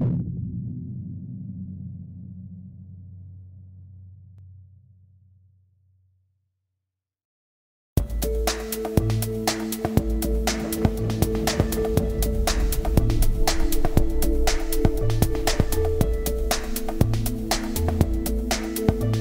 you.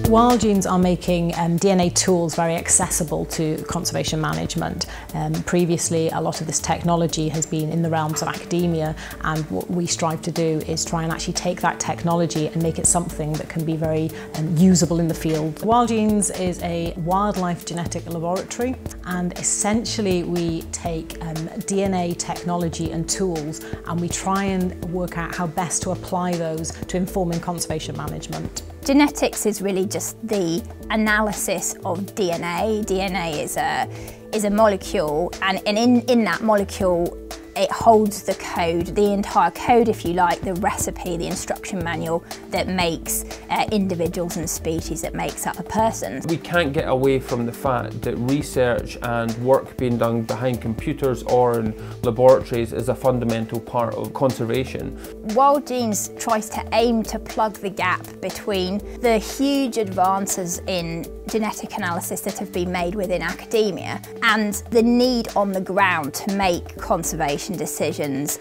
Wild Genes are making um, DNA tools very accessible to conservation management. Um, previously, a lot of this technology has been in the realms of academia, and what we strive to do is try and actually take that technology and make it something that can be very um, usable in the field. Wild Genes is a wildlife genetic laboratory, and essentially we take um, DNA technology and tools, and we try and work out how best to apply those to informing conservation management. Genetics is really just the analysis of DNA. DNA is a, is a molecule and, and in, in that molecule it holds the code, the entire code if you like, the recipe, the instruction manual that makes uh, individuals and species that makes up a person. We can't get away from the fact that research and work being done behind computers or in laboratories is a fundamental part of conservation. Wild Genes tries to aim to plug the gap between the huge advances in genetic analysis that have been made within academia and the need on the ground to make conservation decisions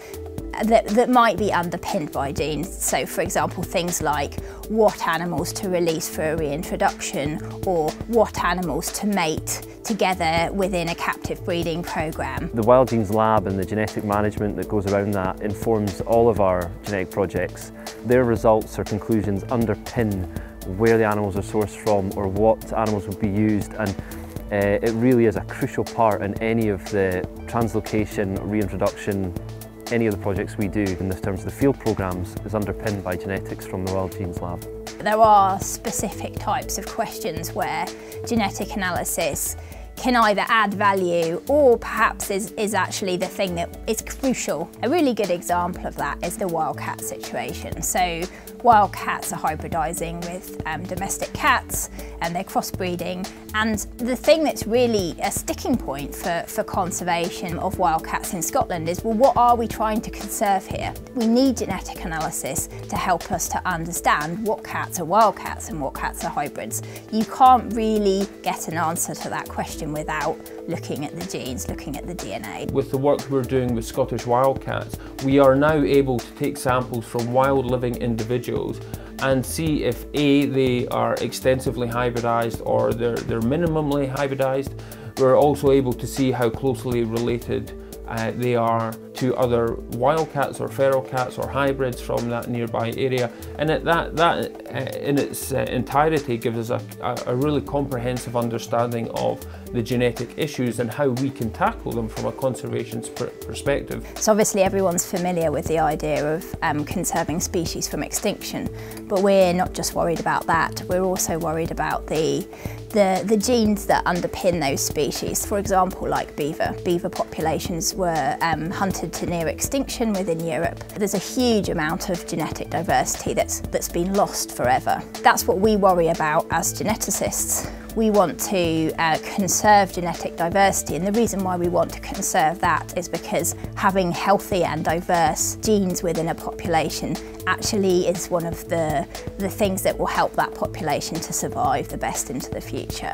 that, that might be underpinned by genes. So for example, things like what animals to release for a reintroduction or what animals to mate together within a captive breeding programme. The Wild Genes Lab and the genetic management that goes around that informs all of our genetic projects. Their results or conclusions underpin where the animals are sourced from or what animals will be used and uh, it really is a crucial part in any of the translocation, reintroduction, any of the projects we do in terms of the field programmes is underpinned by genetics from the Wild Genes Lab. There are specific types of questions where genetic analysis can either add value or perhaps is, is actually the thing that is crucial. A really good example of that is the wildcat situation. So wild cats are hybridising with um, domestic cats and they're crossbreeding and the thing that's really a sticking point for, for conservation of wildcats in Scotland is well what are we trying to conserve here? We need genetic analysis to help us to understand what cats are wildcats and what cats are hybrids. You can't really get an answer to that question without looking at the genes, looking at the DNA. With the work we're doing with Scottish wildcats, we are now able to take samples from wild living individuals and see if A, they are extensively hybridized or they're, they're minimally hybridized. We're also able to see how closely related uh, they are to other wildcats or feral cats or hybrids from that nearby area. And that, that uh, in its uh, entirety gives us a, a, really comprehensive understanding of the genetic issues and how we can tackle them from a conservation perspective. So obviously everyone's familiar with the idea of um, conserving species from extinction, but we're not just worried about that, we're also worried about the the, the genes that underpin those species. For example, like beaver. Beaver populations were um, hunted to near extinction within Europe. There's a huge amount of genetic diversity that's, that's been lost forever. That's what we worry about as geneticists. We want to uh, conserve genetic diversity and the reason why we want to conserve that is because having healthy and diverse genes within a population actually is one of the, the things that will help that population to survive the best into the future.